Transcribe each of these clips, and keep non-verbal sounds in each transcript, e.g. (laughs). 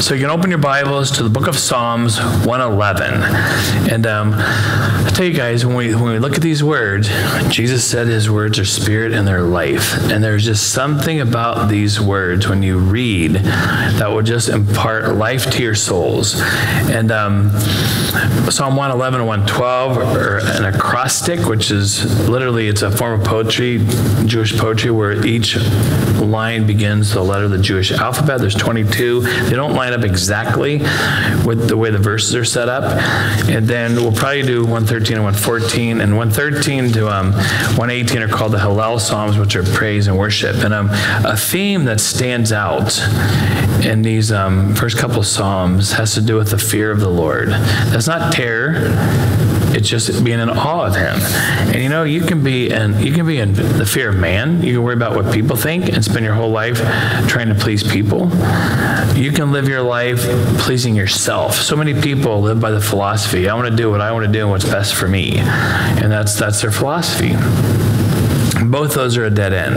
So you can open your Bibles to the book of Psalms 111. And um, I tell you guys, when we, when we look at these words, Jesus said his words are spirit and their life. And there's just something about these words when you read that will just impart life to your souls. And um, Psalm 111 and 112 are an acrostic, which is literally, it's a form of poetry, Jewish poetry, where each line begins the letter of the Jewish alphabet. There's 22. They don't line up exactly with the way the verses are set up. And then we'll probably do 113 and 114. And 113 to um, 118 are called the Hallel Psalms, which are praise and worship. And um, a theme that stands out in these um, first couple of Psalms has to do with the fear of the Lord. That's not terror. It's just being in awe of him. And you know, you can be in you can be in the fear of man. You can worry about what people think and spend your whole life trying to please people. You can live your life pleasing yourself. So many people live by the philosophy, I want to do what I want to do and what's best for me. And that's that's their philosophy. Both those are a dead end.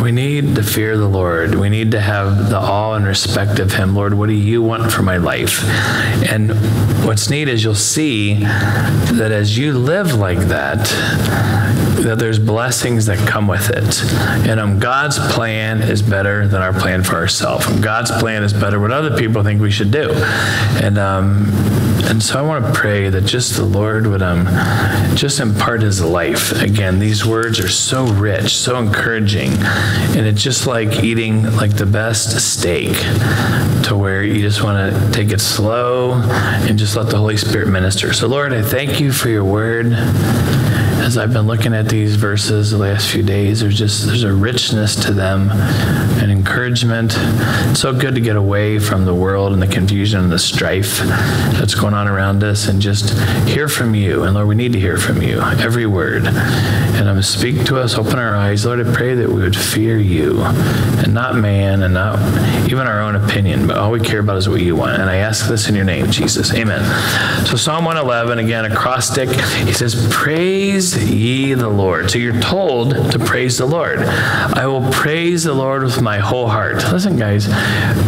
We need to fear the Lord. We need to have the awe and respect of Him. Lord, what do you want for my life? And what's neat is you'll see that as you live like that, that there's blessings that come with it. And um, God's plan is better than our plan for ourselves. God's plan is better what other people think we should do. And um, and so I want to pray that just the Lord would um, just impart his life. Again, these words are so rich, so encouraging. And it's just like eating like the best steak to where you just want to take it slow and just let the Holy Spirit minister. So Lord, I thank you for your word as I've been looking at these verses the last few days, there's just there's a richness to them, an encouragement. It's so good to get away from the world and the confusion and the strife that's going on around us and just hear from you. And Lord, we need to hear from you, every word. And um, speak to us, open our eyes. Lord, I pray that we would fear you and not man and not even our own opinion, but all we care about is what you want. And I ask this in your name, Jesus. Amen. So Psalm 111, again, acrostic, he says, Praise praise ye the Lord. So you're told to praise the Lord. I will praise the Lord with my whole heart. Listen, guys,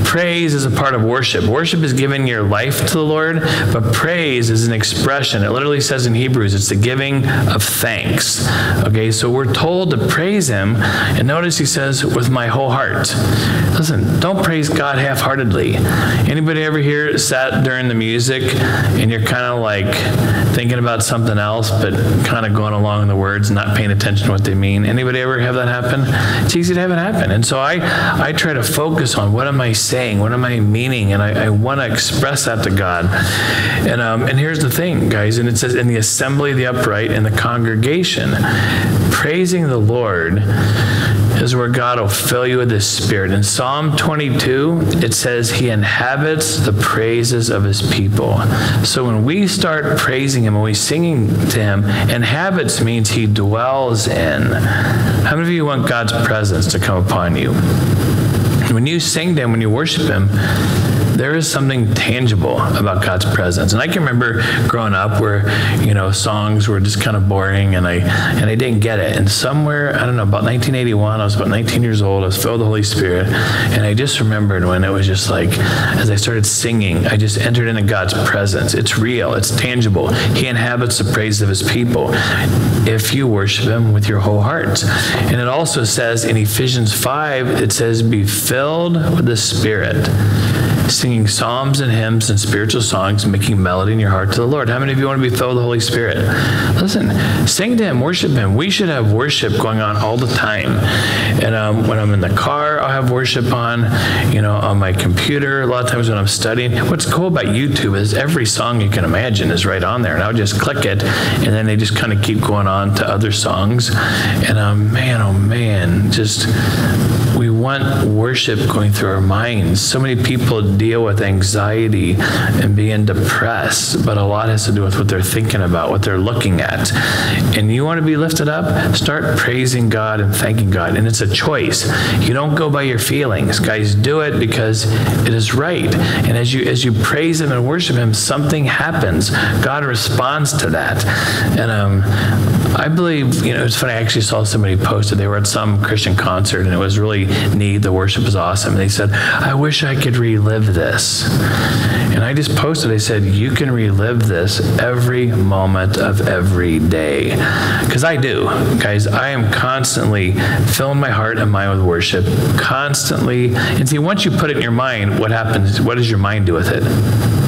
praise is a part of worship. Worship is giving your life to the Lord, but praise is an expression. It literally says in Hebrews, it's the giving of thanks. Okay, so we're told to praise Him, and notice He says, with my whole heart. Listen, don't praise God half heartedly. Anybody ever here sat during the music and you're kind of like thinking about something else, but kind of going going along the words, not paying attention to what they mean. Anybody ever have that happen? It's easy to have it happen. And so I, I try to focus on what am I saying? What am I meaning? And I, I want to express that to God. And, um, and here's the thing, guys, and it says, in the assembly of the upright, in the congregation, praising the Lord is where God will fill you with His Spirit. In Psalm 22, it says, He inhabits the praises of His people. So when we start praising Him, when we singing to Him, inhabits means He dwells in. How many of you want God's presence to come upon you? When you sing to Him, when you worship Him, there is something tangible about God's presence. And I can remember growing up where, you know, songs were just kind of boring and I and I didn't get it. And somewhere, I don't know, about 1981, I was about 19 years old, I was filled with the Holy Spirit, and I just remembered when it was just like as I started singing, I just entered into God's presence. It's real, it's tangible. He inhabits the praise of his people if you worship him with your whole heart. And it also says in Ephesians 5, it says, be filled with the Spirit singing psalms and hymns and spiritual songs, making melody in your heart to the Lord. How many of you want to be filled with the Holy Spirit? Listen, sing to Him, worship Him. We should have worship going on all the time. And um, when I'm in the car, I'll have worship on, you know, on my computer. A lot of times when I'm studying. What's cool about YouTube is every song you can imagine is right on there. And I'll just click it, and then they just kind of keep going on to other songs. And um, man, oh man, just want worship going through our minds. So many people deal with anxiety and being depressed, but a lot has to do with what they're thinking about, what they're looking at. And you want to be lifted up? Start praising God and thanking God. And it's a choice. You don't go by your feelings. Guys, do it because it is right. And as you as you praise him and worship him, something happens. God responds to that. And um, I believe, you know, it's funny, I actually saw somebody posted, they were at some Christian concert and it was really neat. The worship was awesome. And they said, I wish I could relive this. And I just posted, I said, You can relive this every moment of every day. Because I do, guys. I am constantly filling my heart and mind with worship, constantly. And see, once you put it in your mind, what happens? What does your mind do with it?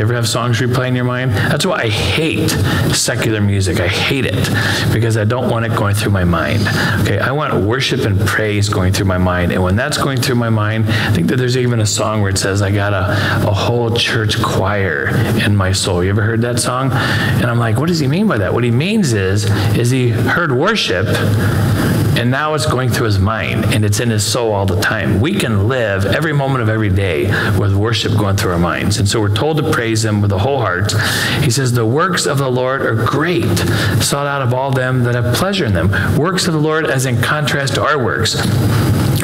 You ever have songs replay in your mind? That's why I hate secular music. I hate it because I don't want it going through my mind. Okay, I want worship and praise going through my mind. And when that's going through my mind, I think that there's even a song where it says, I got a, a whole church choir in my soul. You ever heard that song? And I'm like, what does he mean by that? What he means is, is he heard worship and now it's going through his mind and it's in his soul all the time. We can live every moment of every day with worship going through our minds. And so we're told to praise him with the whole heart. He says, The works of the Lord are great, sought out of all them that have pleasure in them. Works of the Lord as in contrast to our works.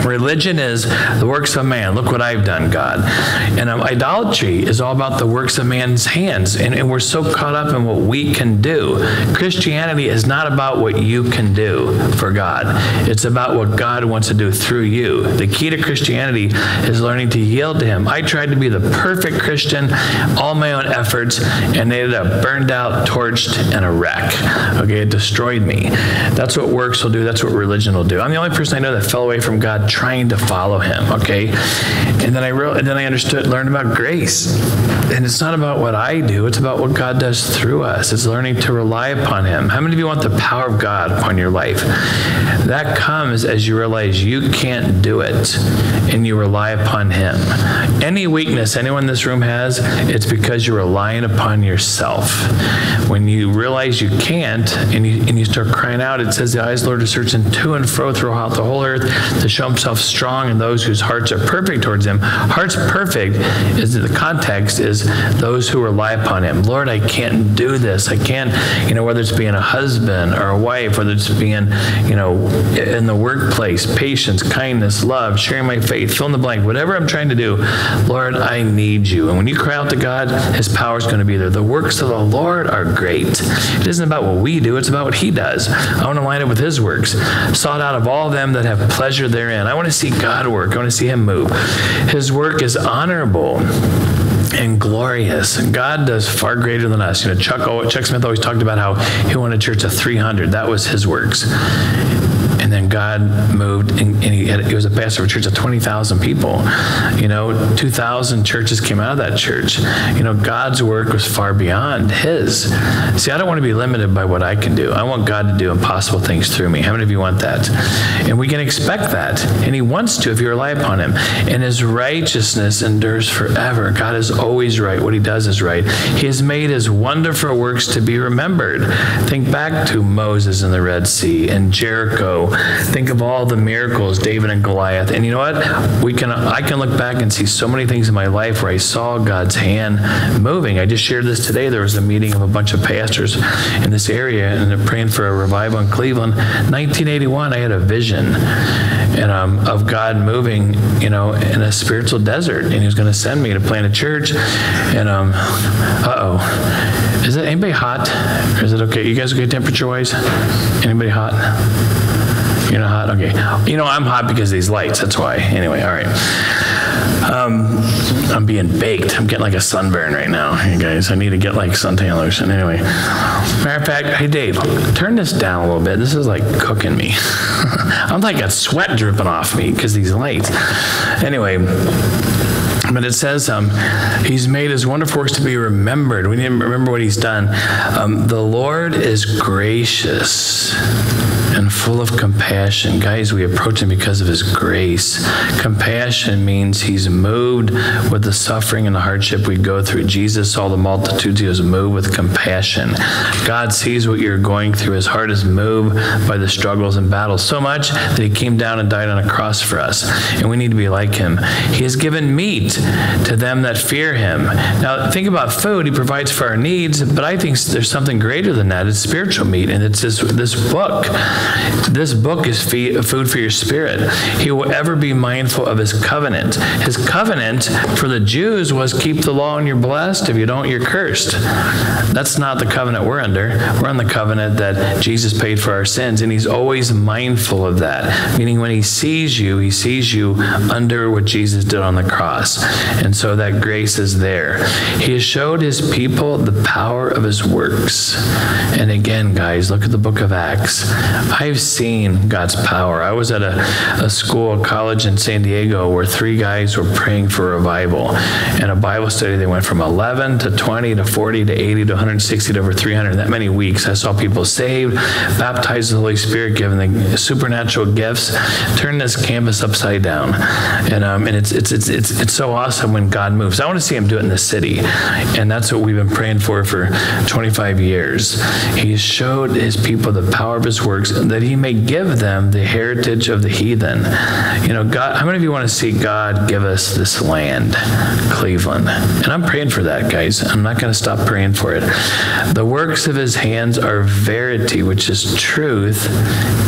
Religion is the works of man. Look what I've done, God. And um, idolatry is all about the works of man's hands. And, and we're so caught up in what we can do. Christianity is not about what you can do for God, it's about what God wants to do through you. The key to Christianity is learning to yield to Him. I tried to be the perfect Christian, all my own efforts, and ended up burned out, torched, and a wreck. Okay, it destroyed me. That's what works will do. That's what religion will do. I'm the only person I know that fell away from God trying to follow him, okay? And then I wrote, and then I understood, learned about grace. And it's not about what I do, it's about what God does through us. It's learning to rely upon him. How many of you want the power of God upon your life? That comes as you realize you can't do it and you rely upon him. Any weakness anyone in this room has, it's because you're relying upon yourself. When you realize you can't and you, and you start crying out, it says the eyes Lord are searching to and fro throughout the whole earth to show himself strong in those whose hearts are perfect towards him. Hearts perfect is the context is those who rely upon him. Lord, I can't do this. I can't, you know, whether it's being a husband or a wife, whether it's being, you know, in the workplace, patience, kindness, love, sharing my faith, fill in the blank, whatever I'm trying to do, Lord, I need you. And when you cry out to God, his power is going to be there. The works of the Lord are great. It isn't about what we do, it's about what he does. I want to line up with his works. Sought out of all them that have pleasure therein. I want to see God work. I want to see him move. His work is honorable and glorious. God does far greater than us. You know, Chuck, Chuck Smith always talked about how he wanted a church of 300. That was his works. And then God moved, and, and he, had, he was a pastor of a church of 20,000 people. You know, 2,000 churches came out of that church. You know, God's work was far beyond his. See, I don't want to be limited by what I can do. I want God to do impossible things through me. How many of you want that? And we can expect that. And he wants to if you rely upon him. And his righteousness endures forever. God is always right. What he does is right. He has made his wonderful works to be remembered. Think back to Moses in the Red Sea and Jericho Think of all the miracles, David and Goliath. And you know what? We can I can look back and see so many things in my life where I saw God's hand moving. I just shared this today. There was a meeting of a bunch of pastors in this area and they're praying for a revival in Cleveland. 1981, I had a vision and um, of God moving, you know, in a spiritual desert, and He was going to send me to plant a church. And um, uh oh, is it anybody hot? Is it okay? You guys okay temperature wise? Anybody hot? You're not hot? Okay. You know, I'm hot because these lights. That's why. Anyway, all right. Um, I'm being baked. I'm getting like a sunburn right now, you guys. I need to get like suntan lotion. Anyway, matter of fact, hey Dave, turn this down a little bit. This is like cooking me. (laughs) I'm like a sweat dripping off me because these lights. Anyway. But it says um, he's made his wonderful works to be remembered. We need to remember what he's done. Um, the Lord is gracious and full of compassion. Guys, we approach him because of his grace. Compassion means he's moved with the suffering and the hardship we go through. Jesus saw the multitudes, he was moved with compassion. God sees what you're going through. His heart is moved by the struggles and battles so much that he came down and died on a cross for us. And we need to be like him. He has given meat to them that fear him. Now, think about food. He provides for our needs, but I think there's something greater than that. It's spiritual meat, and it's this, this book This book is food for your spirit. He will ever be mindful of his covenant. His covenant for the Jews was keep the law and you're blessed. If you don't, you're cursed. That's not the covenant we're under. We're on the covenant that Jesus paid for our sins, and he's always mindful of that. Meaning, when he sees you, he sees you under what Jesus did on the cross. And so that grace is there. He has showed his people the power of his works. And again, guys, look at the book of Acts. I've seen God's power. I was at a, a school, a college in San Diego, where three guys were praying for revival. In a Bible study, they went from 11 to 20 to 40 to 80 to 160 to over 300 that many weeks. I saw people saved, baptized the Holy Spirit, given the supernatural gifts, turn this campus upside down. And, um, and it's, it's, it's, it's, it's so awesome when God moves. I want to see him do it in the city. And that's what we've been praying for for 25 years. He showed his people the power of his works that he may give them the heritage of the heathen. You know, God, how many of you want to see God give us this land, Cleveland? And I'm praying for that, guys. I'm not going to stop praying for it. The works of his hands are verity, which is truth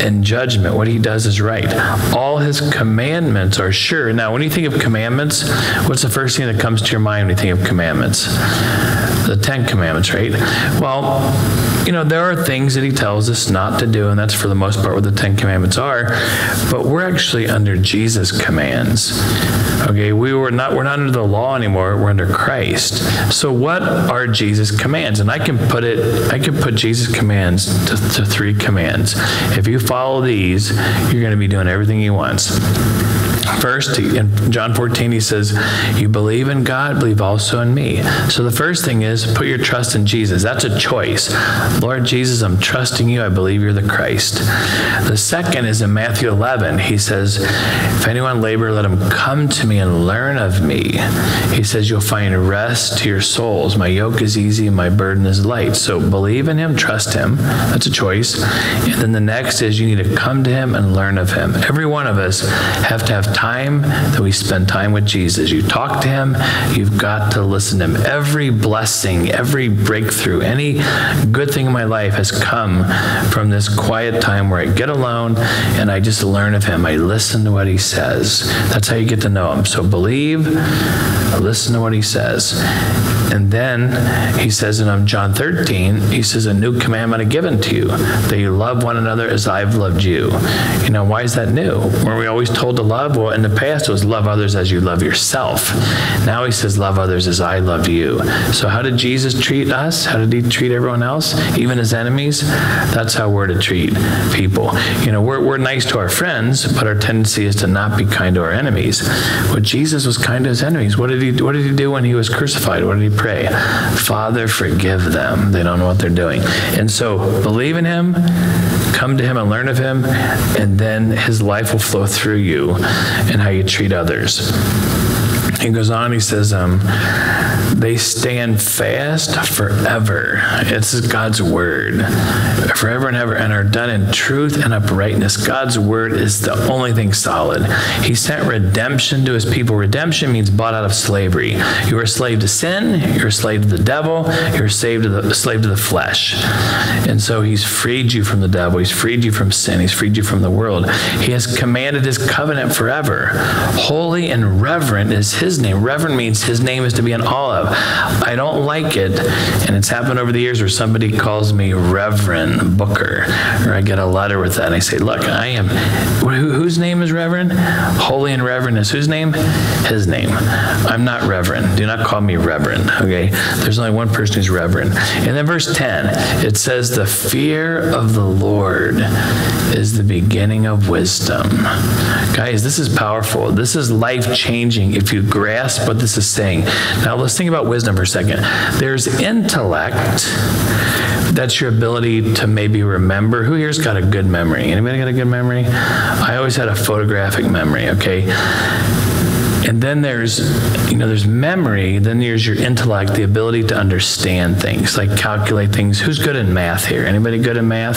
and judgment. What he does is right. All his commandments are sure. Now, when you think of commandments, what's the first thing that comes to your mind when you think of commandments? The Ten Commandments, right? Well, you know, there are things that he tells us not to do, and that's for the most part what the Ten Commandments are. But we're actually under Jesus' commands. Okay, we were not we're not under the law anymore, we're under Christ. So what are Jesus' commands? And I can put it, I can put Jesus' commands to, to three commands. If you follow these, you're going to be doing everything he wants. First, in John 14, he says, You believe in God, believe also in me. So the first thing is put your trust in Jesus. That's a choice. Lord Jesus, I'm trusting you. I believe you're the Christ. The second is in Matthew 11. He says, If anyone labor, let him come to me and learn of me. He says, You'll find rest to your souls. My yoke is easy, my burden is light. So believe in him, trust him. That's a choice. And then the next is you need to come to him and learn of him. Every one of us have to have time that we spend time with Jesus. You talk to him, you've got to listen to him. Every blessing, every breakthrough, any good thing in my life has come from this quiet time where I get alone and I just learn of him. I listen to what he says. That's how you get to know him. So believe, listen to what he says. And then he says in John 13, he says, A new commandment I've given to you, that you love one another as I've loved you. You know, why is that new? Were we always told to love? Well, in the past, it was love others as you love yourself. Now he says, Love others as I love you. So, how did Jesus treat us? How did he treat everyone else, even his enemies? That's how we're to treat people. You know, we're, we're nice to our friends, but our tendency is to not be kind to our enemies. But Jesus was kind to his enemies. What did he, what did he do when he was crucified? What did he pray, Father, forgive them. They don't know what they're doing. And so believe in him, come to him and learn of him, and then his life will flow through you and how you treat others. He goes on, he says, um, they stand fast forever. It's God's word, forever and ever, and are done in truth and uprightness. God's word is the only thing solid. He sent redemption to his people. Redemption means bought out of slavery. You were a slave to sin, you're a slave to the devil, you're a slave to the, slave to the flesh. And so he's freed you from the devil, he's freed you from sin, he's freed you from the world. He has commanded his covenant forever. Holy and reverent is his name. Reverend means his name is to be awe of. I don't like it, and it's happened over the years where somebody calls me Reverend Bucher, or I get a letter with that, and I say, Look, I am, whose name is Reverend? Holy and Reverend is whose name? His name. I'm not Reverend. Do not call me Reverend, okay? There's only one person who's Reverend. And then verse 10, it says, The fear of the Lord is the beginning of wisdom. Guys, this is powerful. This is life changing if you grasp what this is saying. Now, let's think about wisdom for a second. There's intellect. That's your ability to maybe remember. Who here's got a good memory? Anybody got a good memory? I always had a photographic memory, okay? And then there's, you know, there's memory, then there's your intellect, the ability to understand things, like calculate things. Who's good in math here? Anybody good in math?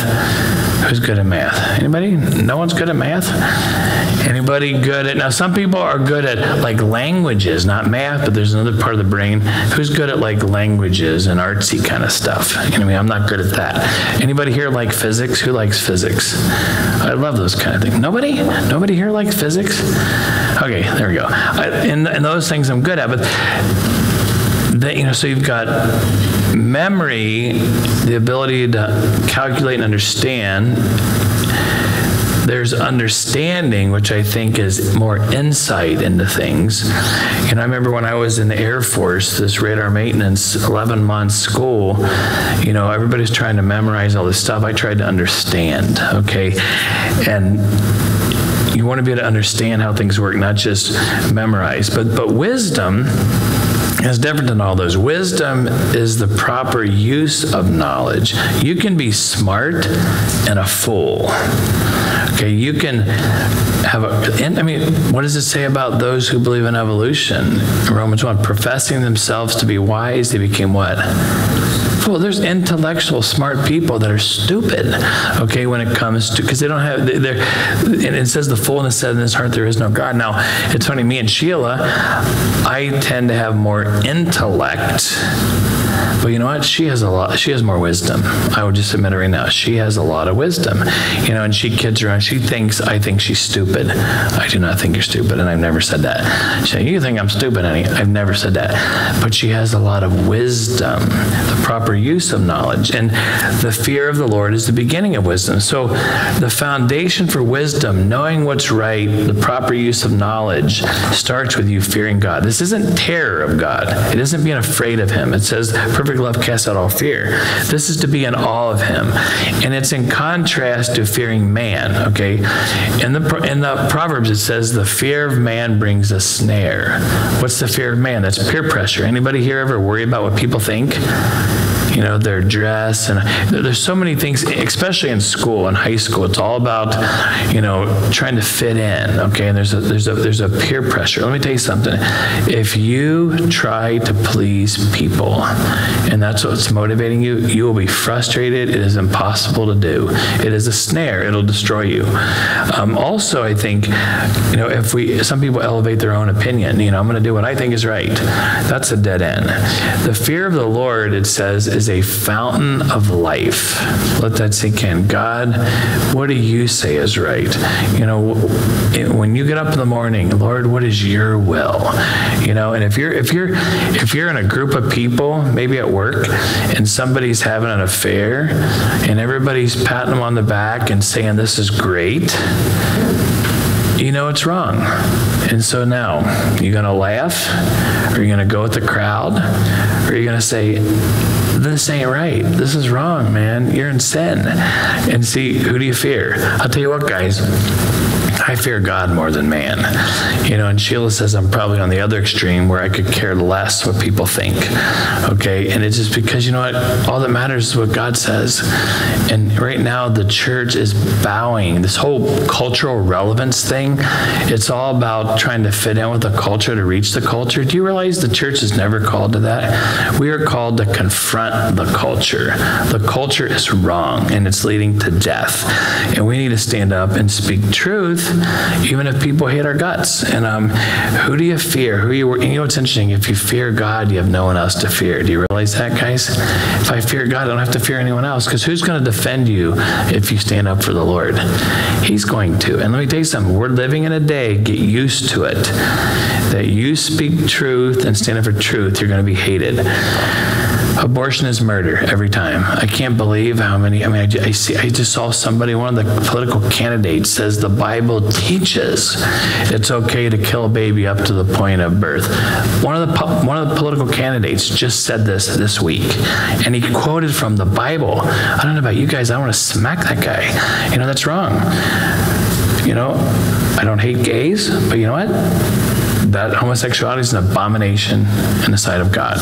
Who's good at math? Anybody? No one's good at math? Anybody good at, now some people are good at like languages, not math, but there's another part of the brain. Who's good at like languages and artsy kind of stuff? Mean, I'm not good at that. Anybody here like physics? Who likes physics? I love those kind of things. Nobody? Nobody here likes physics? Okay, there we go. I, and, and those things I'm good at, but that, you know, so you've got memory, the ability to calculate and understand. There's understanding, which I think is more insight into things. And I remember when I was in the Air Force, this radar maintenance 11 month school, you know, everybody's trying to memorize all this stuff. I tried to understand, okay? And you want to be able to understand how things work, not just memorize. But but wisdom is different than all those. Wisdom is the proper use of knowledge. You can be smart and a fool. Okay, you can have a, I mean, what does it say about those who believe in evolution? Romans 1, professing themselves to be wise, they became what? Well, there's intellectual, smart people that are stupid, okay, when it comes to, because they don't have, they're, and it says the fullness said in his heart there is no God. Now, it's funny, me and Sheila, I tend to have more intellect but you know what? She has a lot. She has more wisdom. I would just admit it right now. She has a lot of wisdom. You know, and she kids around. She thinks I think she's stupid. I do not think you're stupid, and I've never said that. She, you think I'm stupid, honey? I've never said that. But she has a lot of wisdom, the proper use of knowledge, and the fear of the Lord is the beginning of wisdom. So, the foundation for wisdom, knowing what's right, the proper use of knowledge, starts with you fearing God. This isn't terror of God. It isn't being afraid of Him. It says perfect love casts out all fear. This is to be in awe of him. And it's in contrast to fearing man, okay? In the, in the Proverbs, it says, the fear of man brings a snare. What's the fear of man? That's peer pressure. Anybody here ever worry about what people think? You know, their dress. And there's so many things, especially in school, in high school, it's all about, you know, trying to fit in, okay? And there's a, there's a, there's a peer pressure. Let me tell you something. If you try to please people and that's what's motivating you, you will be frustrated. It is impossible to do. It is a snare. It'll destroy you. Um, also, I think, you know, if we, some people elevate their own opinion, you know, I'm going to do what I think is right. That's a dead end. The fear of the Lord, it says, is a fountain of life. Let that sink in. God, what do you say is right? You know, when you get up in the morning, Lord, what is your will? You know, and if you're if you're if you're in a group of people, maybe at work, and somebody's having an affair, and everybody's patting them on the back and saying this is great, you know it's wrong. And so now, you going to laugh? Are you going to go with the crowd? Or are you going to say, this ain't right. This is wrong, man. You're in sin. And see, who do you fear? I'll tell you what, guys. I fear God more than man. You know, and Sheila says I'm probably on the other extreme where I could care less what people think. Okay. And it's just because, you know what? All that matters is what God says. And right now, the church is bowing. This whole cultural relevance thing, it's all about trying to fit in with the culture to reach the culture. Do you realize the church is never called to that? We are called to confront the culture. The culture is wrong and it's leading to death. And we need to stand up and speak truth even if people hate our guts. And um, who do you fear? Who you? You know what's interesting? If you fear God, you have no one else to fear. Do you realize that, guys? If I fear God, I don't have to fear anyone else. Because who's going to defend you if you stand up for the Lord? He's going to. And let me tell you something. We're living in a day. Get used to it. That you speak truth and stand up for truth, you're going to be hated. Abortion is murder every time. I can't believe how many. I mean, I, I, see. I just saw somebody. One of the political candidates says the Bible teaches it's okay to kill a baby up to the point of birth. One of the one of the political candidates just said this this week, and he quoted from the Bible. I don't know about you guys. I want to smack that guy. You know that's wrong. You know, I don't hate gays, but you know what? That homosexuality is an abomination in the sight of God.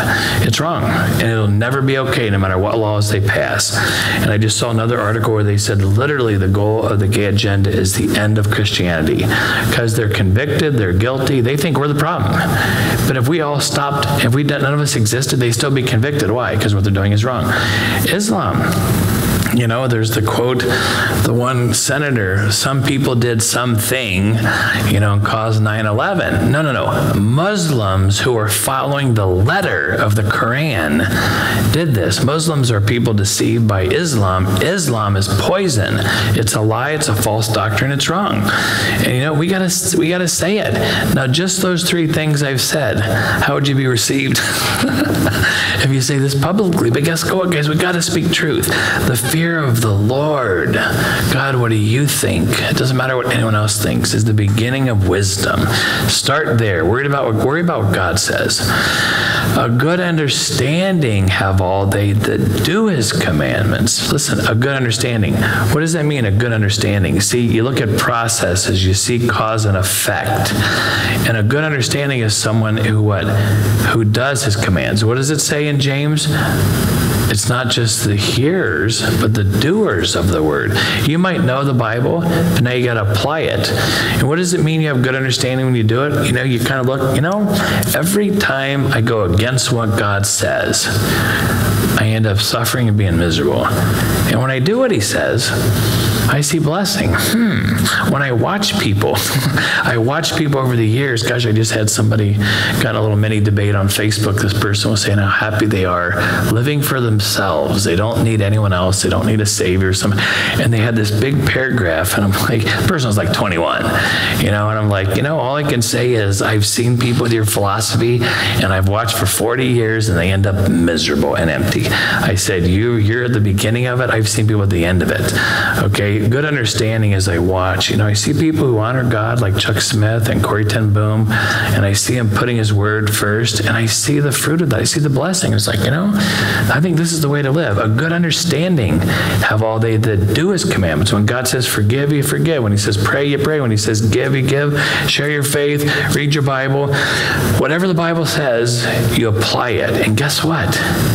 It's wrong, and it'll never be okay no matter what laws they pass. And I just saw another article where they said literally the goal of the gay agenda is the end of Christianity because they're convicted, they're guilty, they think we're the problem. But if we all stopped, if we none of us existed, they'd still be convicted. Why? Because what they're doing is wrong. Islam You know, there's the quote, the one senator, some people did something, you know, and caused 9 11. No, no, no. Muslims who are following the letter of the Quran did this. Muslims are people deceived by Islam. Islam is poison. It's a lie, it's a false doctrine, it's wrong. And you know, we gotta we gotta say it. Now, just those three things I've said, how would you be received (laughs) if you say this publicly? But guess what, guys? We gotta speak truth. The fear of the Lord. God, what do you think? It doesn't matter what anyone else thinks, is the beginning of wisdom. Start there. Worry about what, worry about what God says. A good understanding have all they that do his commandments. Listen, a good understanding. What does that mean, a good understanding? See, you look at processes, you see cause and effect. And a good understanding is someone who what? Who does his commands. What does it say in James? It's not just the hearers, but the doers of the word. You might know the Bible, but now you got to apply it. And what does it mean you have good understanding when you do it? You know, you kind of look, you know, every time I go against what God says, I end up suffering and being miserable. And when I do what he says, I see blessing. Hmm. When I watch people, (laughs) I watch people over the years. Gosh, I just had somebody got a little mini debate on Facebook. This person was saying how happy they are living for themselves. They don't need anyone else. They don't need a savior. Some, and they had this big paragraph, and I'm like, the person was like 21, you know, and I'm like, you know, all I can say is I've seen people with your philosophy, and I've watched for 40 years, and they end up miserable and empty. I said, you, you're at the beginning of it. I've seen people at the end of it. Okay, good understanding as I watch. You know, I see people who honor God like Chuck Smith and Corrie ten Boom, and I see him putting his word first, and I see the fruit of that. I see the blessing. It's like, you know, I think this is the way to live. A good understanding have all they that do his commandments. When God says forgive, you forgive. When he says pray, you pray. When he says give, you give. Share your faith, read your Bible. Whatever the Bible says, you apply it. And guess what?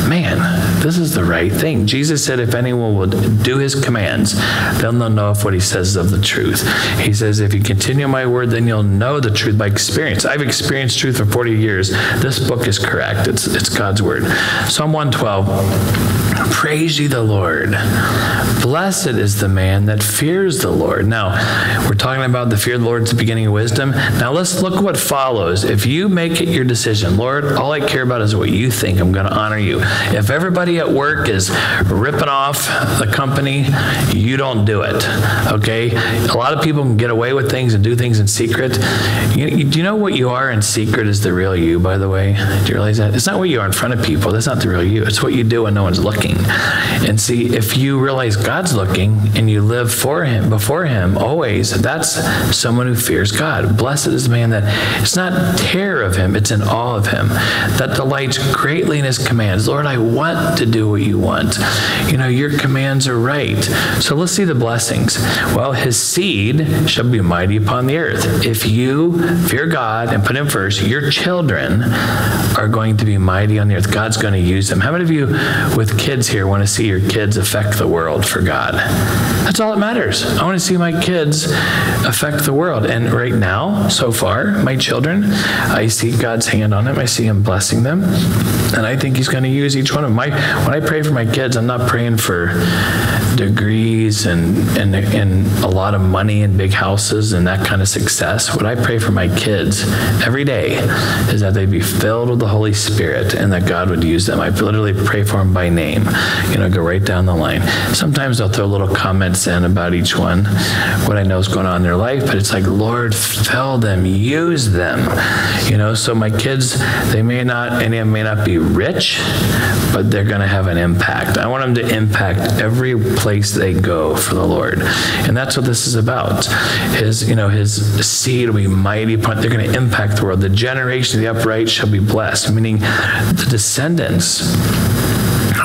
Man, this is the right thing. Jesus said, if anyone will do his commands, then they'll know if what he says is of the truth. He says, if you continue my word, then you'll know the truth by experience. I've experienced truth for 40 years. This book is correct. It's, it's God's word. Psalm 112. Praise ye the Lord. Blessed is the man that fears the Lord. Now, we're talking about the fear of the Lord is the beginning of wisdom. Now, let's look what follows. If you make it your decision, Lord, all I care about is what you think. I'm going to honor you. If everybody at work is ripping off the company, you don't do it. Okay? A lot of people can get away with things and do things in secret. You, you, do you know what you are in secret is the real you, by the way? Do you realize that? It's not what you are in front of people. That's not the real you. It's what you do when no one's looking. And see, if you realize God's looking and you live for Him, before Him, always, that's someone who fears God. Blessed is the man that it's not terror of Him, it's in awe of Him, that delights greatly in His commands. Lord, I want to do what you want. You know, your commands are right. So let's see the blessings. Well, His seed shall be mighty upon the earth. If you fear God and put Him first, your children are going to be mighty on the earth. God's going to use them. How many of you with kids here want to see your kids affect the world for God? That's all that matters. I want to see my kids affect the world. And right now, so far, my children, I see God's hand on them. I see Him blessing them. And I think He's going to use each one of them. My, when I pray for my kids, I'm not praying for degrees and, and, and a lot of money and big houses and that kind of success. What I pray for my kids every day is that they be filled with the Holy Spirit and that God would use them. I literally pray for them by name, you know, go right down the line. Sometimes I'll throw little comments in about each one, what I know is going on in their life, but it's like, Lord, fill them, use them, you know. So my kids, they may not, any of them may not be rich, but they're going to have an impact. I want them to impact every place they go for the Lord. And that's what this is about. His, you know, his seed will be mighty upon, they're going to impact the world. The generation of the upright shall be blessed, meaning the descendants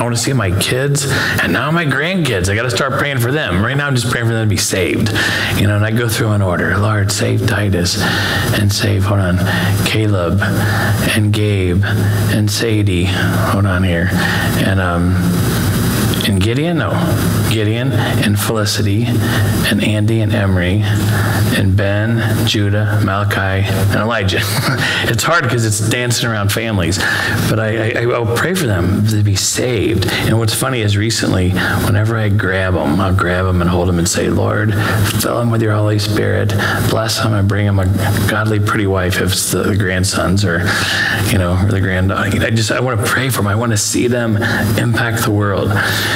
I want to see my kids and now my grandkids. I got to start praying for them. Right now, I'm just praying for them to be saved. You know, and I go through an order. Lord, save Titus and save, hold on, Caleb and Gabe and Sadie. Hold on here. And, um, And Gideon? No. Gideon and Felicity and Andy and Emery and Ben, Judah, Malachi, and Elijah. (laughs) it's hard because it's dancing around families, but I, I, I'll pray for them to be saved. And what's funny is recently, whenever I grab them, I'll grab them and hold them and say, Lord, fill them with your Holy Spirit, bless them, and bring them a godly, pretty wife if it's the, the grandsons or, you know, or the granddaughter. I just, I want to pray for them. I want to see them impact the world.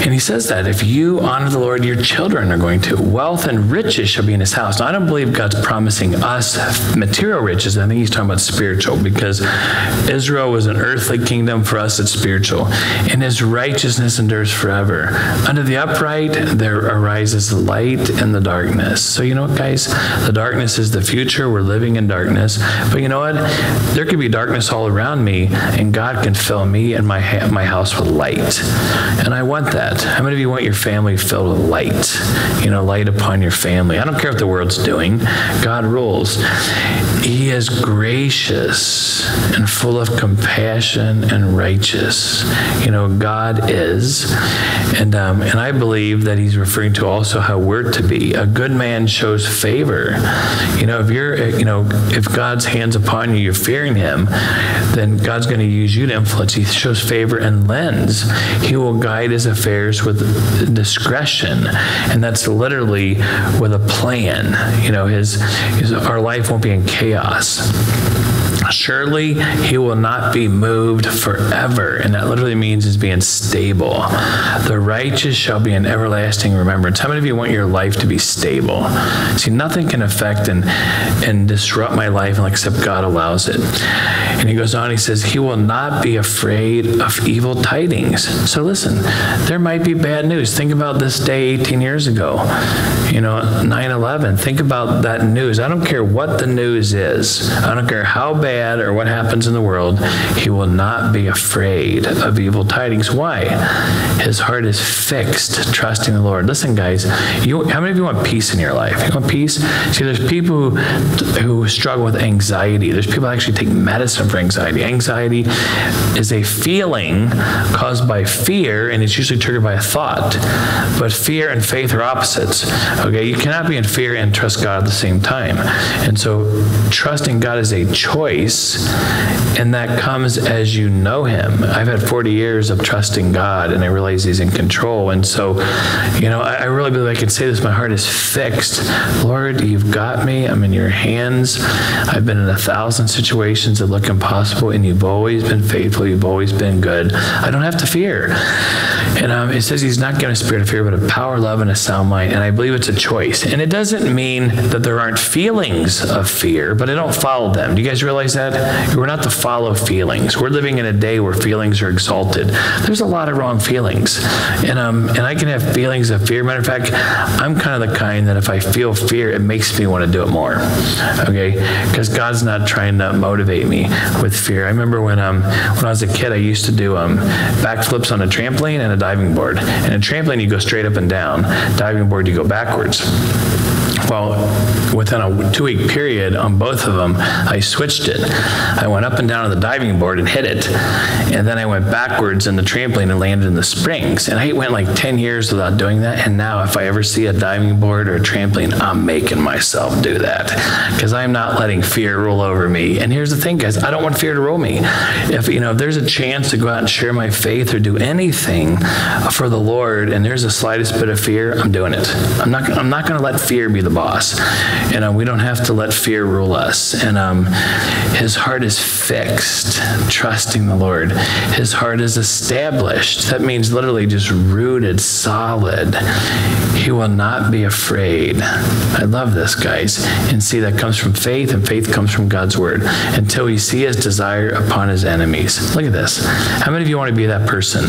And he says that if you honor the Lord, your children are going to. Wealth and riches shall be in his house. Now, I don't believe God's promising us material riches. I think he's talking about spiritual because Israel was an earthly kingdom. For us, it's spiritual. And his righteousness endures forever. Under the upright, there arises light in the darkness. So, you know what, guys? The darkness is the future. We're living in darkness. But you know what? There could be darkness all around me, and God can fill me and my, my house with light. And I want that that? How many of you want your family filled with light? You know, light upon your family. I don't care what the world's doing, God rules. He is gracious and full of compassion and righteous. You know, God is. And, um, and I believe that he's referring to also how we're to be. A good man shows favor. You know, if you're, you know, if God's hands upon you, you're fearing him, then God's going to use you to influence. He shows favor and lends. He will guide his affairs with discretion, and that's literally with a plan. You know, his, his our life won't be in chaos. Surely he will not be moved forever. And that literally means he's being stable. The righteous shall be an everlasting remembrance. How many of you want your life to be stable? See, nothing can affect and, and disrupt my life except God allows it. And he goes on, he says, He will not be afraid of evil tidings. So listen, there might be bad news. Think about this day 18 years ago, you know, 9 11. Think about that news. I don't care what the news is, I don't care how bad bad or what happens in the world, he will not be afraid of evil tidings. Why? His heart is fixed, trusting the Lord. Listen, guys, you, how many of you want peace in your life? You want peace? See, there's people who, who struggle with anxiety. There's people that actually take medicine for anxiety. Anxiety is a feeling caused by fear, and it's usually triggered by a thought. But fear and faith are opposites. Okay, you cannot be in fear and trust God at the same time. And so, trusting God is a choice and that comes as you know Him. I've had 40 years of trusting God, and I realize He's in control. And so, you know, I, I really believe I can say this my heart is fixed. Lord, you've got me. I'm in your hands. I've been in a thousand situations that look impossible, and you've always been faithful. You've always been good. I don't have to fear. And um, it says He's not given a spirit of fear, but of power, love, and a sound mind. And I believe it's a choice. And it doesn't mean that there aren't feelings of fear, but I don't follow them. Do you guys realize that? We're not to follow feelings. We're living in a day where feelings are exalted. There's a lot of wrong feelings. And, um, and I can have feelings of fear. Matter of fact, I'm kind of the kind that if I feel fear, it makes me want to do it more. Okay? Because God's not trying to motivate me with fear. I remember when, um, when I was a kid, I used to do um, backflips on a trampoline and a diving board. And a trampoline, you go straight up and down. Diving board, you go backwards. Well, within a two week period on both of them, I switched it. I went up and down on the diving board and hit it. And then I went backwards in the trampoline and landed in the springs. And I went like 10 years without doing that. And now, if I ever see a diving board or a trampoline, I'm making myself do that because I'm not letting fear rule over me. And here's the thing, guys I don't want fear to rule me. If, you know, if there's a chance to go out and share my faith or do anything for the Lord and there's the slightest bit of fear, I'm doing it. I'm not, I'm not going to let fear be the boss. You know, we don't have to let fear rule us. And um, his heart is fixed, trusting the Lord. His heart is established. That means literally just rooted, solid. He will not be afraid. I love this, guys. And see, that comes from faith, and faith comes from God's word. Until we see his desire upon his enemies. Look at this. How many of you want to be that person?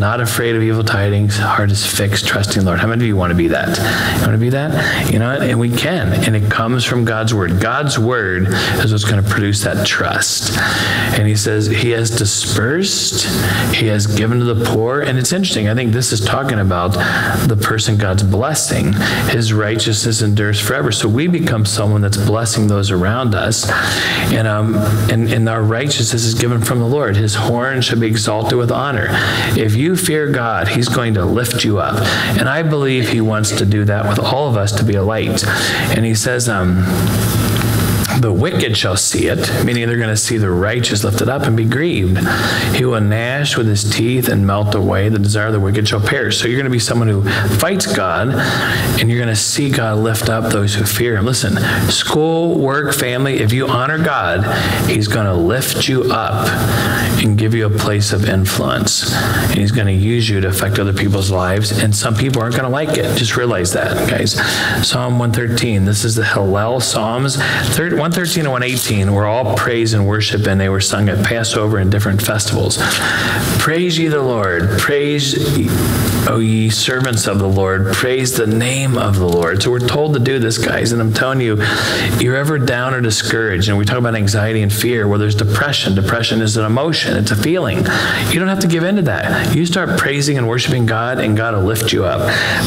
Not afraid of evil tidings, heart is fixed, trusting the Lord. How many of you want to be that? You want to be that? You know, and we can. And it comes from God's word. God's word is what's going to produce that trust. And he says, He has dispersed, He has given to the poor. And it's interesting. I think this is talking about the person God's blessing. His righteousness endures forever. So we become someone that's blessing those around us. And, um, and, and our righteousness is given from the Lord. His horn should be exalted with honor. If you fear God, He's going to lift you up. And I believe He wants to do that with all of us to be a light. And He says, um, the wicked shall see it, meaning they're going to see the righteous lifted up and be grieved. He will gnash with his teeth and melt away. The desire of the wicked shall perish. So you're going to be someone who fights God, and you're going to see God lift up those who fear him. Listen, school, work, family, if you honor God, he's going to lift you up and give you a place of influence. And he's going to use you to affect other people's lives. And some people aren't going to like it. Just realize that, guys. Psalm 113. This is the Hallel Psalms. 113 and 118 were all praise and worship, and they were sung at Passover and different festivals. Praise ye the Lord. Praise, O ye servants of the Lord. Praise the name of the Lord. So we're told to do this, guys. And I'm telling you, you're ever down or discouraged, and we talk about anxiety and fear. Well, there's depression. Depression is an emotion, it's a feeling. You don't have to give in to that. You start praising and worshiping God, and God will lift you up.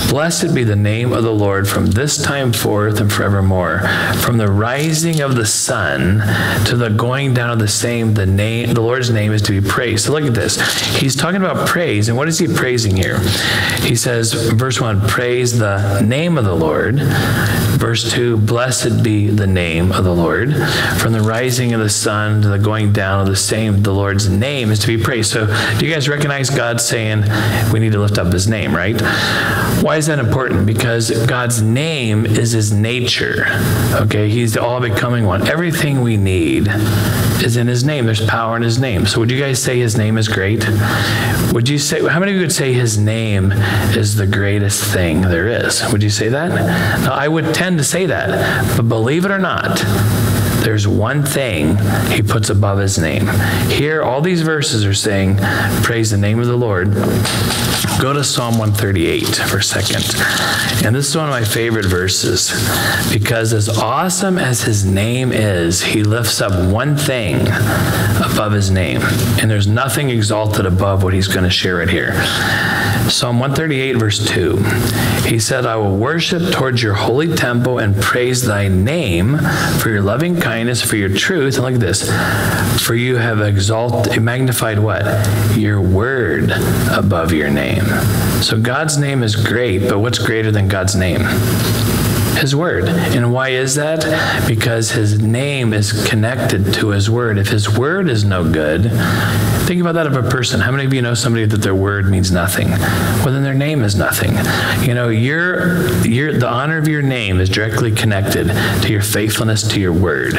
Blessed be the name of the Lord from this time forth and forevermore. From the rising of the sun to the going down of the same, the name, the Lord's name is to be praised. So look at this. He's talking about praise, and what is he praising here? He says, verse one, praise the name of the Lord. Verse two, blessed be the name of the Lord. From the rising of the sun to the going down of the same, the Lord's name is to be praised. So do you guys recognize God saying we need to lift up his name, right? Why is that important? Because God's name is his nature. Okay, he's the all becoming one. Everything we need is in his name. There's power in his name. So would you guys say his name is great? Would you say, how many of you would say his name is the greatest thing there is? Would you say that? Now, I would tend to say that. But believe it or not, there's one thing he puts above his name. Here, all these verses are saying, Praise the name of the Lord. Go to Psalm 138 for a second. And this is one of my favorite verses because, as awesome as his name is, he lifts up one thing above his name. And there's nothing exalted above what he's going to share it here. Psalm 138, verse 2. He said, I will worship towards your holy temple and praise thy name for your loving kindness, for your truth. And look at this. For you have exalted, magnified what? Your word above your name. So God's name is great, but what's greater than God's name? His Word. And why is that? Because His name is connected to His Word. If His Word is no good, think about that of a person. How many of you know somebody that their word means nothing? Well, then their name is nothing. You know, your, your, the honor of your name is directly connected to your faithfulness to your word.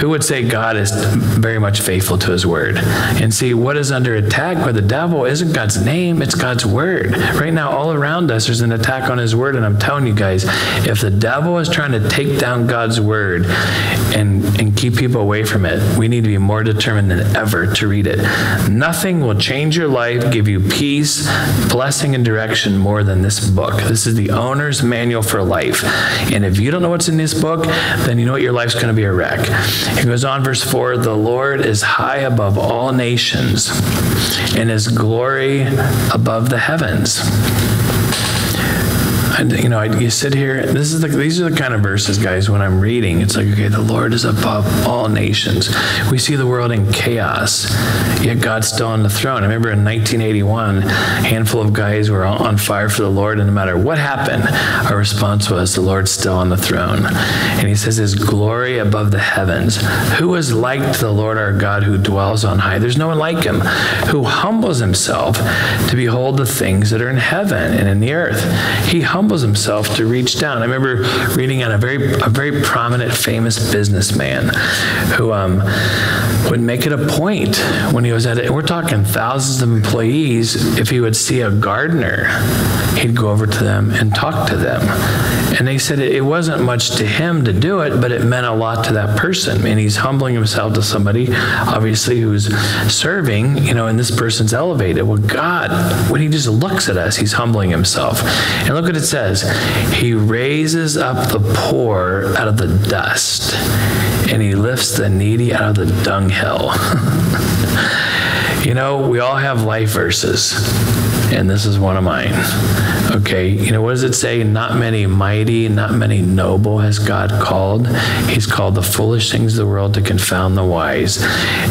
Who would say God is very much faithful to His Word? And see, what is under attack by the devil isn't God's name, it's God's Word. Right now, all around us, there's an attack on His Word. And I'm telling you guys, if the devil devil is trying to take down God's word and, and keep people away from it, we need to be more determined than ever to read it. Nothing will change your life, give you peace, blessing, and direction more than this book. This is the owner's manual for life. And if you don't know what's in this book, then you know what your life's going to be a wreck. He goes on, verse 4 The Lord is high above all nations, and his glory above the heavens. And, you know, I, you sit here. This is the, these are the kind of verses, guys. When I'm reading, it's like, okay, the Lord is above all nations. We see the world in chaos, yet God's still on the throne. I remember in 1981, a handful of guys were on fire for the Lord, and no matter what happened, our response was, "The Lord's still on the throne." And He says, "His glory above the heavens." Who is like the Lord our God, who dwells on high? There's no one like Him, who humbles Himself to behold the things that are in heaven and in the earth. He humbles humbles himself to reach down. I remember reading on a very a very prominent, famous businessman who um, would make it a point when he was at it. We're talking thousands of employees. If he would see a gardener, he'd go over to them and talk to them. And they said it wasn't much to him to do it, but it meant a lot to that person. And he's humbling himself to somebody, obviously, who's serving, you know, and this person's elevated. Well, God, when he just looks at us, he's humbling himself. And look what it says. He raises up the poor out of the dust, and he lifts the needy out of the dunghill. (laughs) you know, we all have life verses, and this is one of mine. Okay, you know, what does it say? Not many mighty, not many noble has God called. He's called the foolish things of the world to confound the wise.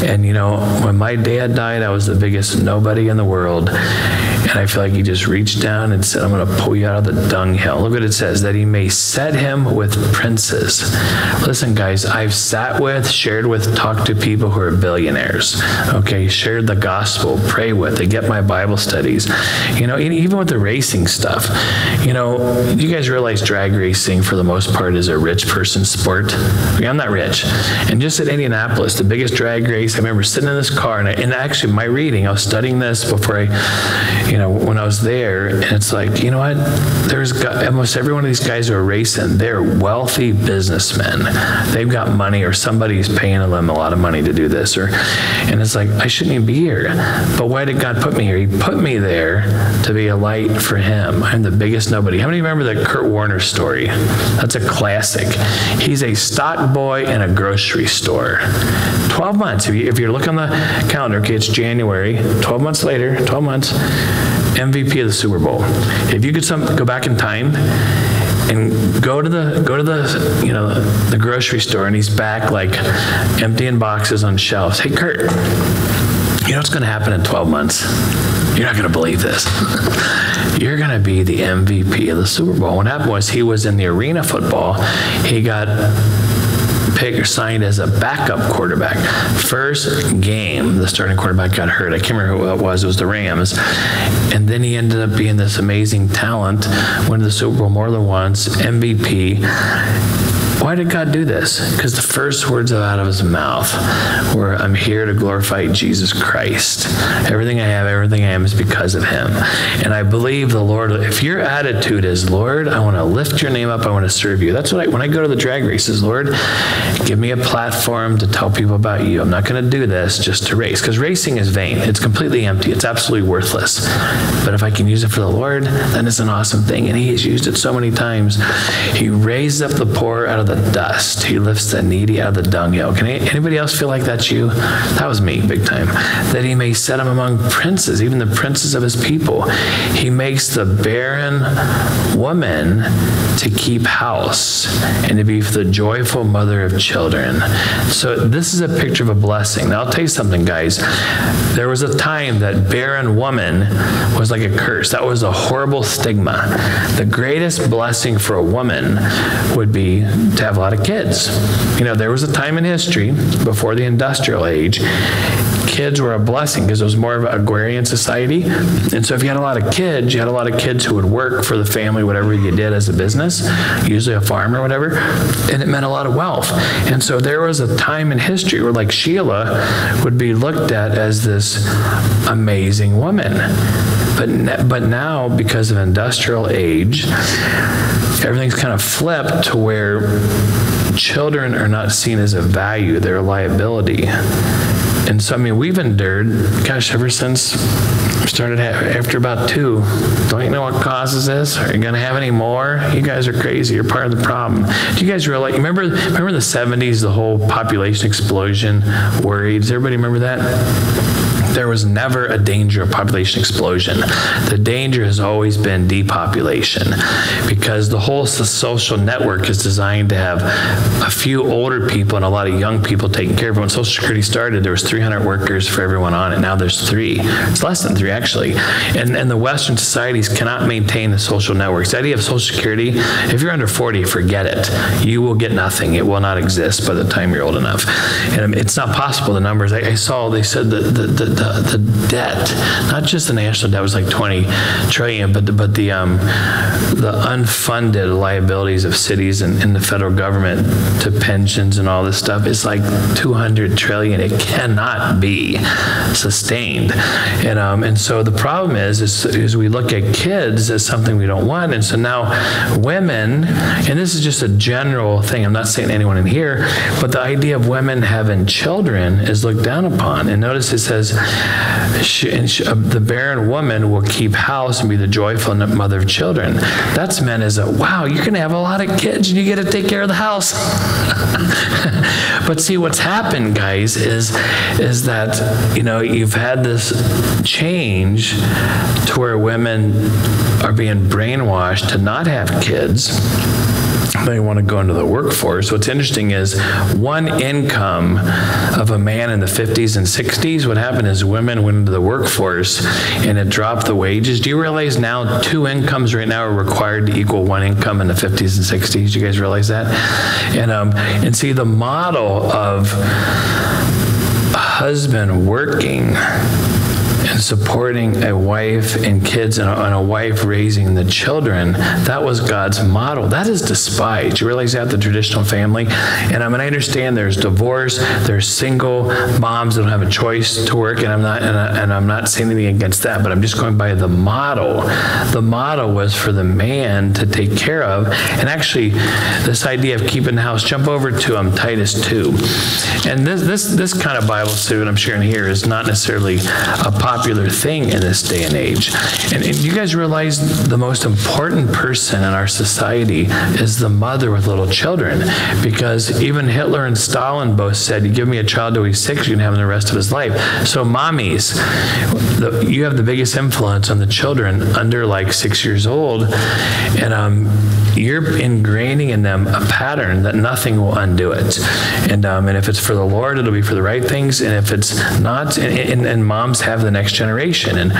And, you know, when my dad died, I was the biggest nobody in the world. And I feel like he just reached down and said, I'm going to pull you out of the dunghill. Look what it says that he may set him with princes. Listen, guys, I've sat with, shared with, talked to people who are billionaires. Okay, shared the gospel, pray with, they get my Bible studies. You know, even with the racing stuff stuff. You know, you guys realize drag racing for the most part is a rich person sport. I mean, I'm not rich. And just at Indianapolis, the biggest drag race, I remember sitting in this car and, I, and actually my reading, I was studying this before I, you know, when I was there, and it's like, you know what? There's got, almost every one of these guys who are racing, they're wealthy businessmen. They've got money or somebody's paying them a lot of money to do this. Or, and it's like, I shouldn't even be here. But why did God put me here? He put me there to be a light for him. I'm the biggest nobody. How many remember the Kurt Warner story? That's a classic. He's a stock boy in a grocery store. 12 months. If, you, if you're looking on the calendar, okay, it's January. 12 months later, 12 months, MVP of the Super Bowl. If you could some, go back in time and go to the go to the you know the grocery store and he's back like emptying boxes on shelves. Hey Kurt, you know what's going to happen in 12 months? You're not going to believe this. (laughs) You're going to be the MVP of the Super Bowl. What happened was he was in the arena football. He got picked or signed as a backup quarterback. First game, the starting quarterback got hurt. I can't remember who it was. It was the Rams. And then he ended up being this amazing talent, went to the Super Bowl more than once, MVP why did God do this? Because the first words out of his mouth were, I'm here to glorify Jesus Christ. Everything I have, everything I am is because of him. And I believe the Lord, if your attitude is, Lord, I want to lift your name up, I want to serve you. That's what I, when I go to the drag races, Lord, give me a platform to tell people about you. I'm not going to do this just to race because racing is vain. It's completely empty. It's absolutely worthless. But if I can use it for the Lord, then it's an awesome thing. And he has used it so many times. He raised up the poor out of the the dust. He lifts the needy out of the dunghill. Can anybody else feel like that's you? That was me, big time. That he may set him among princes, even the princes of his people. He makes the barren woman to keep house and to be the joyful mother of children. So this is a picture of a blessing. Now I'll tell you something, guys. There was a time that barren woman was like a curse. That was a horrible stigma. The greatest blessing for a woman would be to have a lot of kids. You know, there was a time in history before the industrial age kids were a blessing because it was more of an agrarian society. And so if you had a lot of kids, you had a lot of kids who would work for the family, whatever you did as a business, usually a farm or whatever, and it meant a lot of wealth. And so there was a time in history where like Sheila would be looked at as this amazing woman. But, but now, because of industrial age, everything's kind of flipped to where children are not seen as a value, they're a liability. And so, I mean, we've endured, gosh, ever since we started after about two. Don't you know what causes this? Are you going to have any more? You guys are crazy. You're part of the problem. Do you guys realize? Remember, remember the 70s, the whole population explosion worries. Everybody remember that? There was never a danger of population explosion. The danger has always been depopulation because the whole social network is designed to have a few older people and a lot of young people taking care of it. When Social Security started, there was 300 workers for everyone on it. Now there's three. It's less than three, actually. And, and the Western societies cannot maintain the social networks. The idea of Social Security, if you're under 40, forget it. You will get nothing. It will not exist by the time you're old enough. And um, it's not possible. The numbers I, I saw, they said that the, the, the, the debt, not just the national debt was like 20 trillion, but the, but the um, the unfunded liabilities of cities and, and the federal government to pensions and all this stuff is like 200 trillion. It cannot be sustained, and um, and so the problem is, is is we look at kids as something we don't want, and so now women, and this is just a general thing. I'm not saying anyone in here, but the idea of women having children is looked down upon. And notice it says she, and she, uh, the barren woman will keep house and be the joyful mother of children. That's meant as a wow, you're going to have a lot of kids and you get to take care of the house. (laughs) but see, what's happened, guys, is is that you know you've had this change to where women are being brainwashed to not have kids they want to go into the workforce. What's interesting is one income of a man in the 50s and 60s, what happened is women went into the workforce and it dropped the wages. Do you realize now two incomes right now are required to equal one income in the 50s and 60s? Do you guys realize that? And, um, and see, the model of a husband working and supporting a wife and kids and a, and a, wife raising the children, that was God's model. That is despised. You realize that the traditional family? And I mean, I understand there's divorce, there's single moms that don't have a choice to work, and I'm not and, I, and I'm not saying anything against that, but I'm just going by the model. The model was for the man to take care of, and actually, this idea of keeping the house. Jump over to um, Titus 2, and this this this kind of Bible study that I'm sharing here is not necessarily a popular thing in this day and age. And, and you guys realize the most important person in our society is the mother with little children. Because even Hitler and Stalin both said, You give me a child till he's six, you can have him the rest of his life. So, mommies, the, you have the biggest influence on the children under like six years old. And um, you're ingraining in them a pattern that nothing will undo it. And, um, and if it's for the Lord, it'll be for the right things. And if it's not, and, and, and moms have the next generation. And,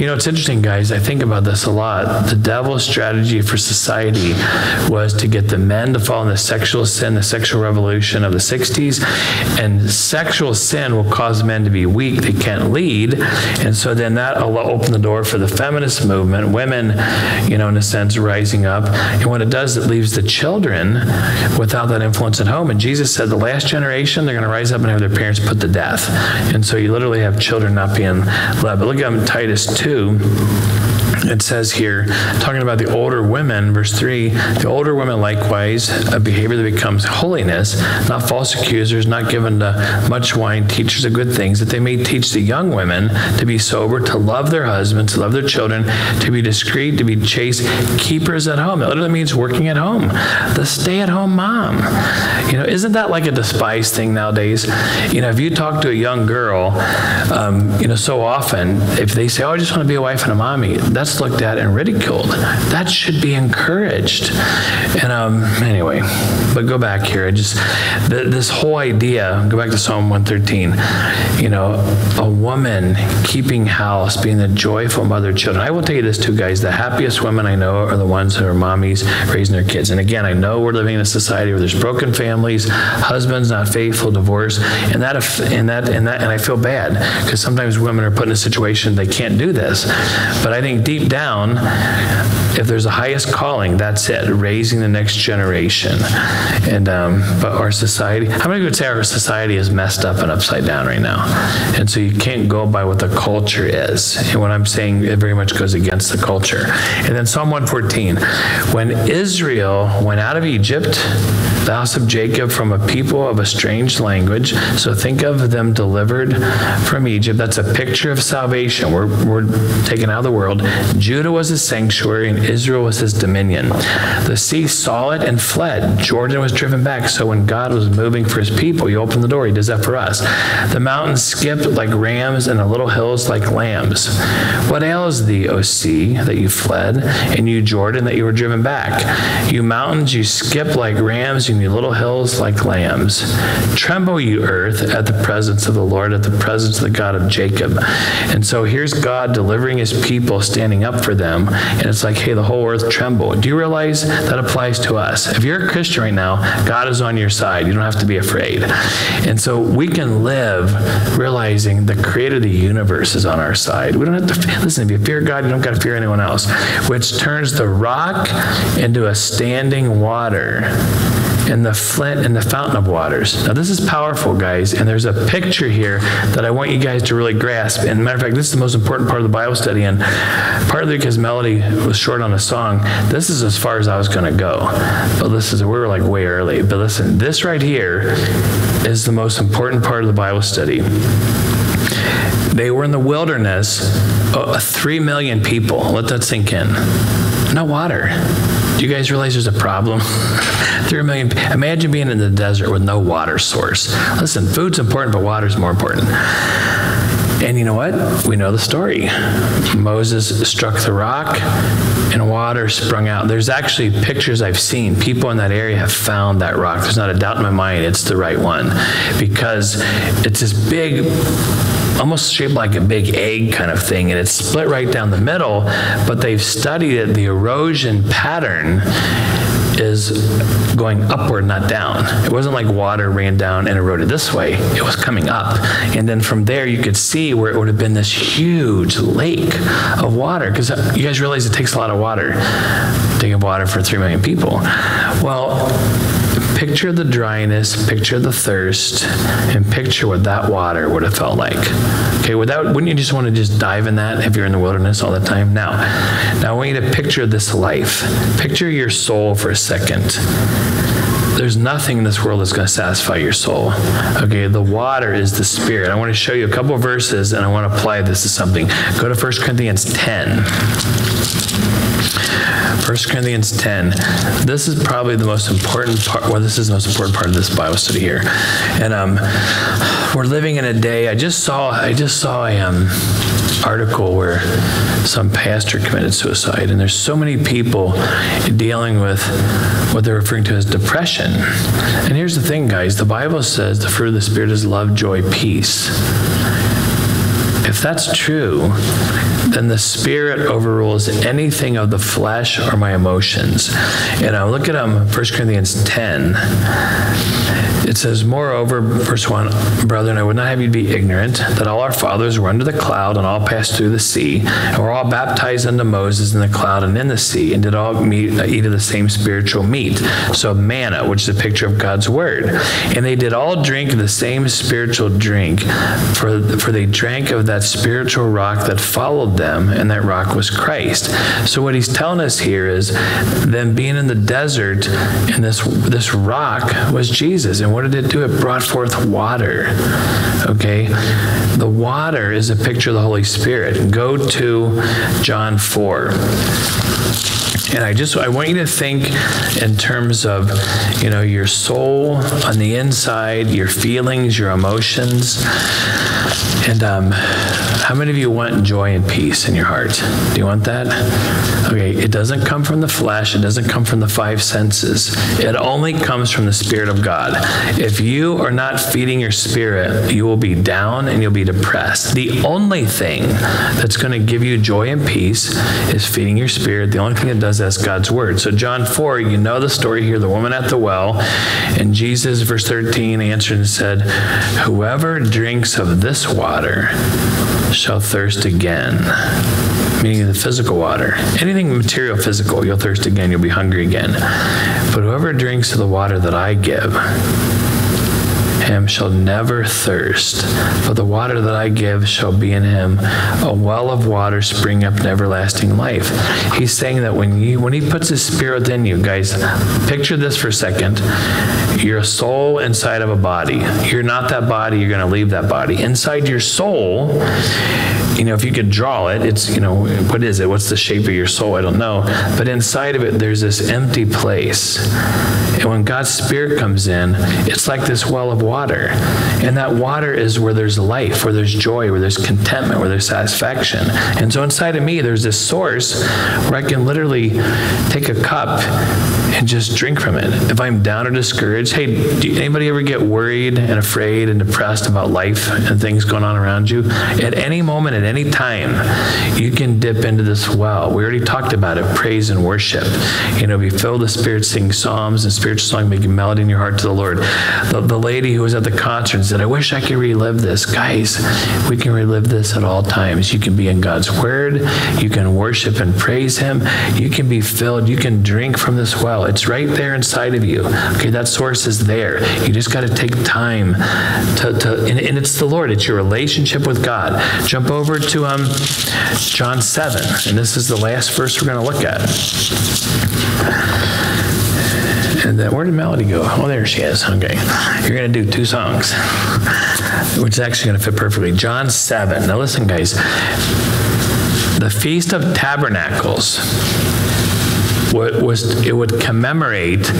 you know, it's interesting, guys. I think about this a lot. The devil's strategy for society was to get the men to fall in the sexual sin, the sexual revolution of the 60s. And sexual sin will cause men to be weak. They can't lead. And so then that will open the door for the feminist movement, women, you know, in a sense, rising up. And what it does, it leaves the children without that influence at home. And Jesus said the last generation, they're going to rise up and have their parents put to death. And so you literally have children not being led. But look at Titus 2 it says here, talking about the older women, verse 3 the older women likewise, a behavior that becomes holiness, not false accusers, not given to much wine, teachers of good things, that they may teach the young women to be sober, to love their husbands, to love their children, to be discreet, to be chaste, keepers at home. It literally means working at home. The stay at home mom. You know, isn't that like a despised thing nowadays? You know, if you talk to a young girl, um, you know, so often, if they say, oh, I just want to be a wife and a mommy, that's looked at and ridiculed. That should be encouraged. And um, anyway, but go back here. I just this whole idea. Go back to Psalm 113. You know, a woman keeping house, being the joyful mother of children. I will tell you this too, guys. The happiest women I know are the ones who are mommies raising their kids. And again, I know we're living in a society where there's broken families, husbands not faithful, divorce, and that and that and that and I feel bad because sometimes women are put in a situation they can't do this. But I think deep down, if there's a highest calling, that's it, raising the next generation. And um, but our society, how many would say our society is messed up and upside down right now? And so you can't go by what the culture is. And what I'm saying, it very much goes against the culture. And then Psalm 114, when Israel went out of Egypt, the house of Jacob from a people of a strange language. So think of them delivered from Egypt. That's a picture of salvation. We're, we're taken out of the world. Judah was a sanctuary and Israel was his dominion. The sea saw it and fled. Jordan was driven back. So when God was moving for his people, he opened the door. He does that for us. The mountains skipped like rams and the little hills like lambs. What ails thee, O sea, that you fled, and you, Jordan, that you were driven back? You mountains, you skip like rams, and you little hills like lambs. Tremble, you earth, at the presence of the Lord, at the presence of the God of Jacob. And so here's God delivering his people, standing up for them. And it's like, hey, the whole earth tremble. Do you realize that applies to us? If you're a Christian right now, God is on your side. You don't have to be afraid. And so we can live realizing the creator of the universe is on our side. We don't have to, listen, if you fear God, you don't got to fear anyone else, which turns the rock into a standing water and the flint and the fountain of waters. Now, this is powerful, guys, and there's a picture here that I want you guys to really grasp. And matter of fact, this is the most important part of the Bible study, and partly because Melody was short on a song, this is as far as I was going to go. But this is, we were like way early. But listen, this right here is the most important part of the Bible study They were in the wilderness, uh, three million people. Let that sink in. No water. Do you guys realize there's a problem? (laughs) Three million. Imagine being in the desert with no water source. Listen, food's important, but water's more important. And you know what? We know the story. Moses struck the rock and water sprung out. There's actually pictures I've seen. People in that area have found that rock. There's not a doubt in my mind it's the right one because it's this big almost shaped like a big egg kind of thing, and it's split right down the middle. But they've studied it, the erosion pattern is going upward, not down. It wasn't like water ran down and eroded this way. It was coming up. And then from there, you could see where it would have been this huge lake of water. Because you guys realize it takes a lot of water to get water for 3 million people. Well, picture the dryness, picture the thirst, and picture what that water would have felt like. Okay, without wouldn't you just want to just dive in that if you're in the wilderness all the time? Now, now I want you to picture this life. Picture your soul for a second. There's nothing in this world that's going to satisfy your soul. Okay, the water is the spirit. I want to show you a couple verses and I want to apply this to something. Go to 1 Corinthians 10. 1 Corinthians 10. This is probably the most important part. Well, this is the most important part of this Bible study here. And um, we're living in a day. I just saw. I just saw a um, article where some pastor committed suicide, and there's so many people dealing with what they're referring to as depression. And here's the thing, guys. The Bible says the fruit of the Spirit is love, joy, peace. If that's true, then the spirit overrules anything of the flesh or my emotions. And I look at um, 1 Corinthians 10. It says, Moreover, verse 1, Brethren, I would not have you be ignorant that all our fathers were under the cloud and all passed through the sea, and were all baptized unto Moses in the cloud and in the sea, and did all meet, eat of the same spiritual meat. So manna, which is a picture of God's word. And they did all drink the same spiritual drink, for, for they drank of that spiritual rock that followed them, and that rock was Christ. So what he's telling us here is them being in the desert, and this this rock was Jesus. And what did it do? It brought forth water. Okay? The water is a picture of the Holy Spirit. Go to John 4. And I just I want you to think in terms of, you know, your soul on the inside, your feelings, your emotions. And um, how many of you want joy and peace in your heart? Do you want that? Okay, it doesn't come from the flesh, it doesn't come from the five senses. It only comes from the Spirit of God. If you are not feeding your spirit, you will be down and you'll be depressed. The only thing that's going to give you joy and peace is feeding your spirit. The only thing that does that's God's word. So John 4, you know the story here, the woman at the well, and Jesus, verse 13, answered and said, Whoever drinks of this water shall thirst again. Meaning the physical water. Anything material, physical, you'll thirst again, you'll be hungry again. But whoever drinks of the water that I give, him shall never thirst, but the water that I give shall be in him a well of water spring up in everlasting life. He's saying that when you when he puts his spirit in you, guys, picture this for a second. You're a soul inside of a body. You're not that body, you're gonna leave that body. Inside your soul, you know, if you could draw it, it's, you know, what is it? What's the shape of your soul? I don't know. But inside of it, there's this empty place. And when God's Spirit comes in, it's like this well of water. And that water is where there's life, where there's joy, where there's contentment, where there's satisfaction. And so inside of me, there's this source where I can literally take a cup and just drink from it. If I'm down or discouraged, hey, do anybody ever get worried and afraid and depressed about life and things going on around you? At any moment, at any time, you can dip into this well. We already talked about it praise and worship. You know, be filled with Spirit, sing psalms and spiritual song, making melody in your heart to the Lord. The, the lady who was at the concert said, I wish I could relive this. Guys, we can relive this at all times. You can be in God's Word, you can worship and praise Him, you can be filled, you can drink from this well. It's right there inside of you. Okay, that source is there. You just got to take time to, to and, and it's the Lord, it's your relationship with God. Jump over to um, John 7, and this is the last verse we're going to look at. And then where did Melody go? Oh, there she is. Okay. You're going to do two songs, which is actually going to fit perfectly. John 7. Now, listen, guys. The Feast of Tabernacles was it would commemorate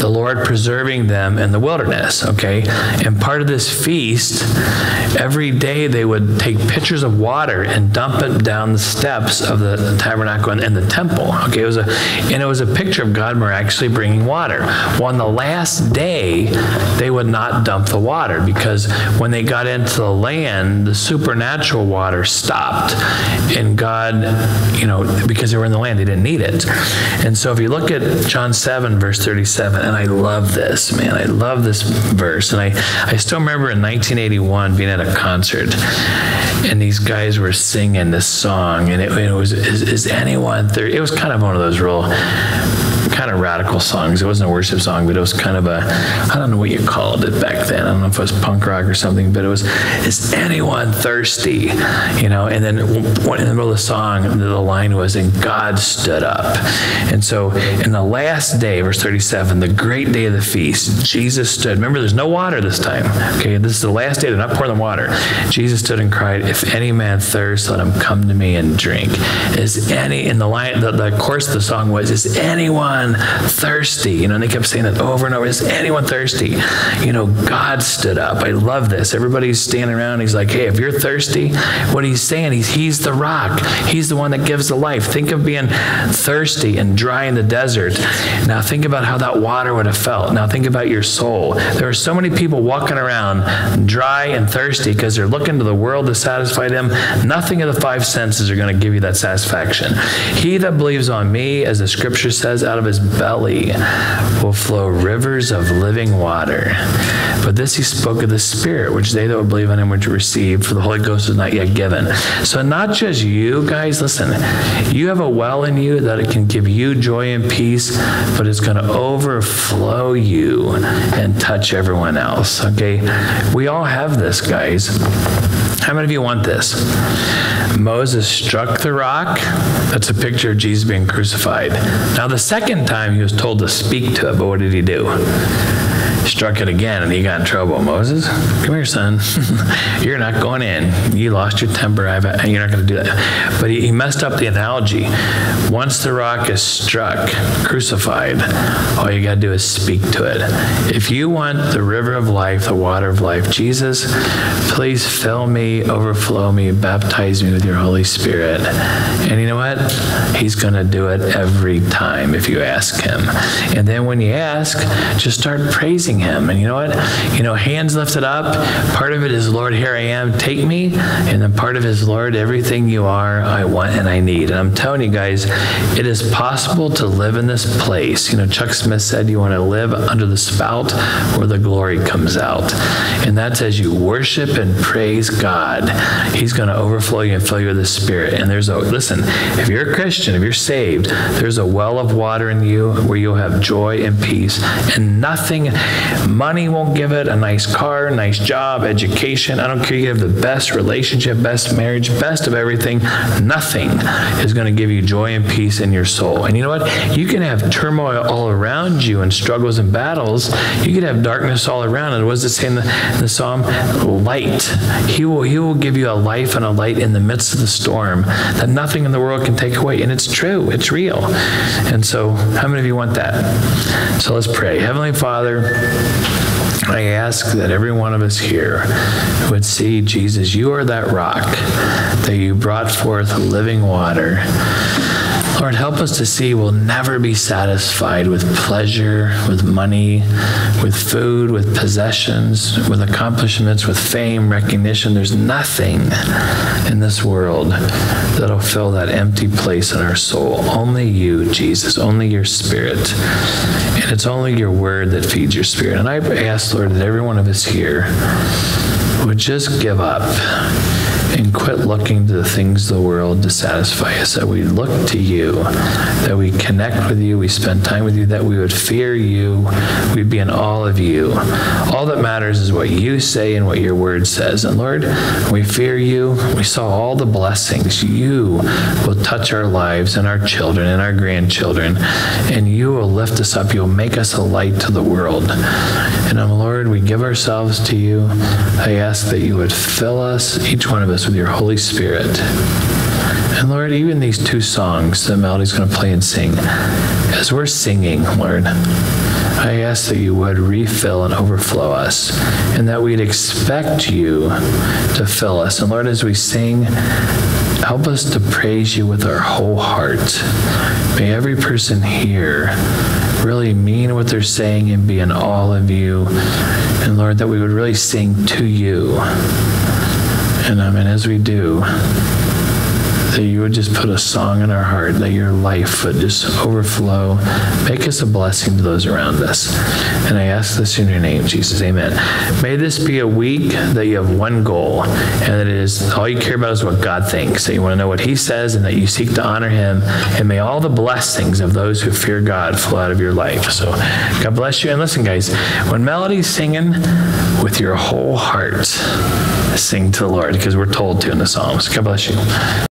the Lord preserving them in the wilderness. Okay, and part of this feast, every day they would take pitchers of water and dump it down the steps of the tabernacle and, the temple. Okay, it was a and it was a picture of God miraculously bringing water. Well, on the last day, they would not dump the water because when they got into the land, the supernatural water stopped, and God, you know, because they were in the land, they didn't need it. And and so if you look at John 7, verse 37, and I love this, man, I love this verse. And I, I still remember in 1981 being at a concert, and these guys were singing this song, and it, it was, is, is anyone, there, it was kind of one of those real kind of radical songs. It wasn't a worship song, but it was kind of a, I don't know what you called it back then. I don't know if it was punk rock or something, but it was, is anyone thirsty? You know, and then in the middle of the song, the line was, and God stood up. And so in the last day, verse 37, the great day of the feast, Jesus stood. Remember, there's no water this time. Okay, this is the last day. They're not pouring the water. Jesus stood and cried, if any man thirst, let him come to me and drink. Is any, in the line, the, the chorus of the song was, is anyone thirsty? You know, and they kept saying it over and over. Is anyone thirsty? You know, God stood up. I love this. Everybody's standing around. He's like, hey, if you're thirsty, what he's saying, he's, he's the rock. He's the one that gives the life. Think of being thirsty and dry in the desert. Now think about how that water would have felt. Now think about your soul. There are so many people walking around dry and thirsty because they're looking to the world to satisfy them. Nothing of the five senses are going to give you that satisfaction. He that believes on me, as the scripture says, out of his belly will flow rivers of living water. But this he spoke of the Spirit, which they that would believe on him would receive, for the Holy Ghost is not yet given. So, not just you guys, listen, you have a well in you that it can give you joy and peace, but it's going to overflow you and touch everyone else. Okay? We all have this, guys. How many of you want this? Moses struck the rock. That's a picture of Jesus being crucified. Now, the second time he was told to speak to it, but what did he do? Struck it again and he got in trouble. Moses, come here, son. (laughs) you're not going in. You lost your temper. I've, you're not going to do that. But he, he messed up the analogy. Once the rock is struck, crucified, all you got to do is speak to it. If you want the river of life, the water of life, Jesus, please fill me, overflow me, baptize me with your Holy Spirit. And you know what? He's going to do it every time if you ask him. And then when you ask, just start praising him. And you know what? You know, hands lifted up, part of it is, Lord, here I am, take me. And then part of it is, Lord, everything you are, I want and I need. And I'm telling you guys, it is possible to live in this place. You know, Chuck Smith said you want to live under the spout where the glory comes out. And that's as you worship and praise God, He's going to overflow you and fill you with the Spirit. And there's a, listen, if you're a Christian, if you're saved, there's a well of water in you where you'll have joy and peace. And nothing, Money won't give it. A nice car, nice job, education. I don't care. You have the best relationship, best marriage, best of everything. Nothing is going to give you joy and peace in your soul. And you know what? You can have turmoil all around you and struggles and battles. You can have darkness all around. And what does it say in the, in the psalm? Light. He will, he will give you a life and a light in the midst of the storm that nothing in the world can take away. And it's true. It's real. And so, how many of you want that? So let's pray. Heavenly Father, I ask that every one of us here would see Jesus, you are that rock that you brought forth living water. Lord, help us to see we'll never be satisfied with pleasure, with money, with food, with possessions, with accomplishments, with fame, recognition. There's nothing in this world that'll fill that empty place in our soul. Only you, Jesus, only your spirit. And it's only your word that feeds your spirit. And I ask, Lord, that every one of us here would just give up and quit looking to the things of the world to satisfy us, that we look to you, that we connect with you, we spend time with you, that we would fear you, we'd be in all of you. All that matters is what you say and what your word says. And Lord, we fear you. We saw all the blessings. You will touch our lives and our children and our grandchildren, and you will lift us up. You'll make us a light to the world. And um, Lord, we give ourselves to you. I ask that you would fill us, each one of us, with your Holy Spirit. And Lord, even these two songs that Melody's going to play and sing, as we're singing, Lord, I ask that you would refill and overflow us, and that we'd expect you to fill us. And Lord, as we sing, help us to praise you with our whole heart. May every person here really mean what they're saying and be in all of you. And Lord, that we would really sing to you. And, um, and as we do, that you would just put a song in our heart, that your life would just overflow, make us a blessing to those around us. And I ask this in your name, Jesus. Amen. May this be a week that you have one goal, and that it is all you care about is what God thinks, that you want to know what He says, and that you seek to honor Him. And may all the blessings of those who fear God flow out of your life. So God bless you. And listen, guys, when Melody's singing with your whole heart, sing to the Lord, because we're told to in the Psalms. God bless you.